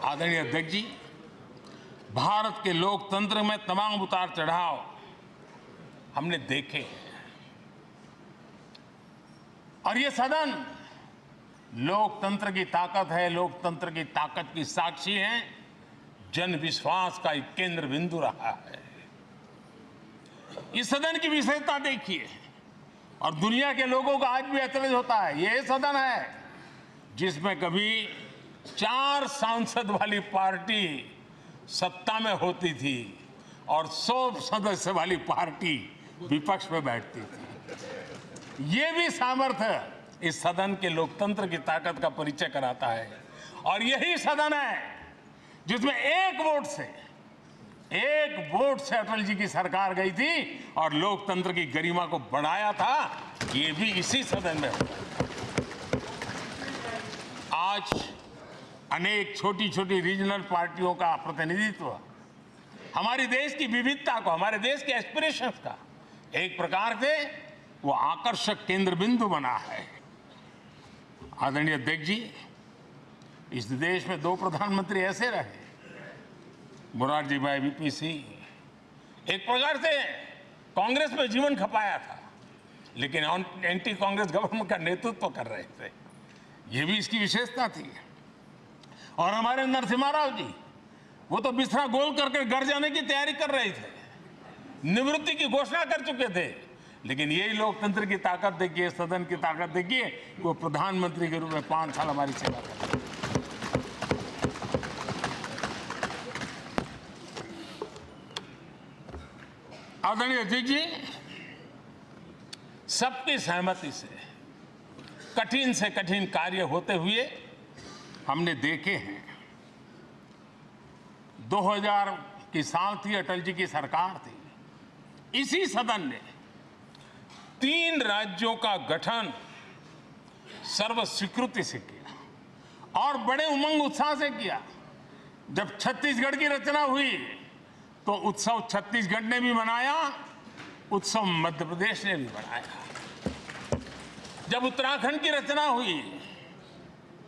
आदरणीय अध्यक्ष जी, भारत के लोकतंत्र में तमाम उतार चढ़ाव हमने देखे। और ये सदन लोकतंत्र की ताकत है, लोकतंत्र की ताकत की साक्षी है जन विश्वास का एक केंद्र बिंदु रहा है इस सदन की विशेषता देखिए, और दुनिया के लोगों का आज भी अचरज होता है, ये सदन है जिसमें कभी चार सांसद वाली पार्टी सत्ता में होती थी और सौ सदस्य वाली पार्टी विपक्ष में बैठती थी। ये भी सामर्थ्य इस सदन के लोकतंत्र की ताकत का परिचय कराता है। और यही सदन है जिसमें एक वोट से, एक वोट से अटल जी की सरकार गई थी और लोकतंत्र की गरिमा को बढ़ाया था। ये भी इसी सदन में आज अनेक छोटी छोटी रीजनल पार्टियों का प्रतिनिधित्व। हमारे देश की विविधता को, हमारे देश के एस्पिरेशंस का। एक प्रकार से वो आकर्षक केंद्र बिंदु बना है। आदरणीय अध्यक्ष जी, इस देश में दो प्रधानमंत्री ऐसे रहे। मुरारजी भाई वीपी सिंह। एक प्रकार से कांग्रेस में जीवन खपाया था, लेकिन एंटी कांग्रेस गवर्नमेंट का नेतृत्व कर रहे थे। ये भी इसकी विशेषता थी। और हमारे नरसिम्हा राव जी, वो तो बिस्तरा गोल करके घर जाने की तैयारी कर रहे थे। निवृत्ति की घोषणा कर चुके थे। लेकिन यही लोकतंत्र की ताकत देखिए, सदन की ताकत देखिए, वो प्रधानमंत्री के रूप में पाँच साल हमारी सेवा कर आदरणीय अध्यक्ष जी, सबकी सहमति से, कठिन से कठिन कार्य होते हुए हमने देखे हैं। 2000 की साल थी, अटल जी की सरकार थी। इसी सदन ने तीन राज्यों का गठन सर्व स्वीकृति से किया और बड़े उमंग उत्साह से किया। जब छत्तीसगढ़ की रचना हुई तो उत्सव छत्तीसगढ़ ने भी मनाया, उत्सव मध्य प्रदेश ने भी मनाया। जब उत्तराखंड की रचना हुई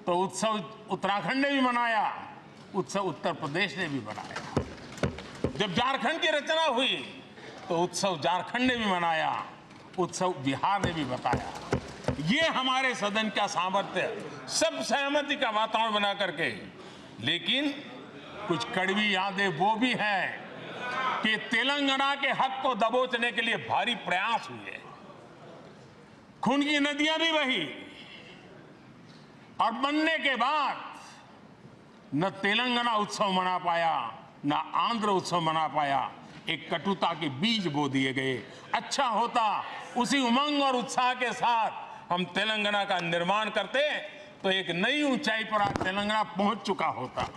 तो उत्सव उत्तराखंड ने भी मनाया, उत्सव उत्तर प्रदेश ने भी मनाया। जब झारखंड की रचना हुई तो उत्सव झारखंड ने भी मनाया, उत्सव बिहार ने भी बताया। ये हमारे सदन का सामर्थ्य सब सहमति का वातावरण बना करके। लेकिन कुछ कड़वी यादें वो भी हैं कि तेलंगाना के हक को दबोचने के लिए भारी प्रयास हुए। खून की नदियाँ भी बही। और बनने के बाद न तेलंगाना उत्सव मना पाया, न आंध्र उत्सव मना पाया। एक कटुता के बीज बो दिए गए। अच्छा होता, उसी उमंग और उत्साह के साथ हम तेलंगाना का निर्माण करते तो एक नई ऊंचाई पर आज तेलंगाना पहुँच चुका होता।